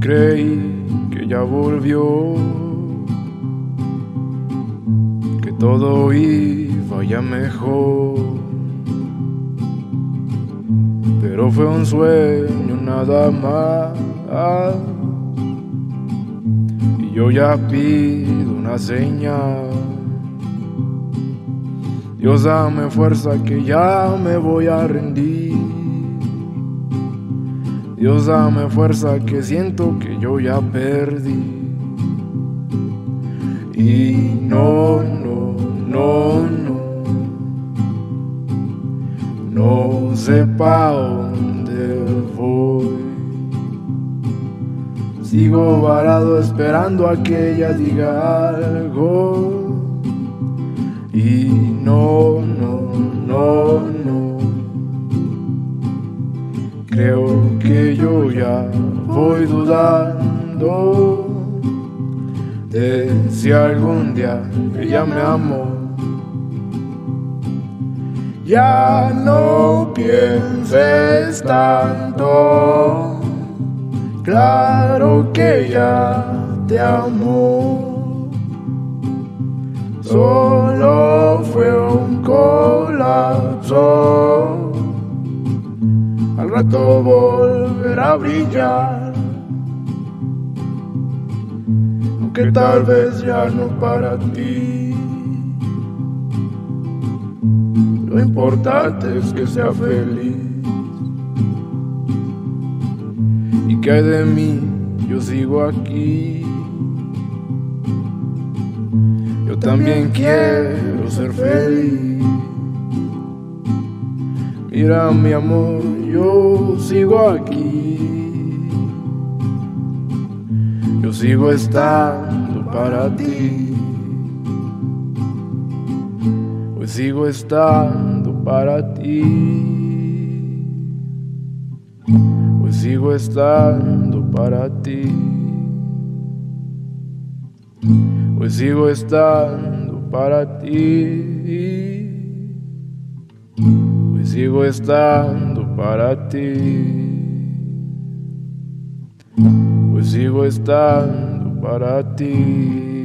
Creí que ya volvió, que todo iba ya mejor. Pero fue un sueño nada más. Y yo ya pido una señal. Dios dame fuerza que ya me voy a rendir. Dios dame fuerza que siento que yo ya perdí. Y no, no, no, no. No sé pa' dónde voy. Sigo varado esperando a que ella diga algo. Creo que yo ya voy dudando de si algún día ella me amó. Ya no pienses tanto, claro que ya te amó. Solo fue un colapso. Al rato volverá a brillar. Aunque tal vez ya no para ti. Lo importante es que sea feliz. ¿Y que de mí? Yo sigo aquí. Yo también quiero ser feliz. Mira mi amor, yo sigo aquí. Yo sigo estando para ti. Hoy sigo estando para ti. Hoy sigo estando para ti. Hoy sigo estando para ti. Sigo estando para ti. Hoy sigo estando para ti.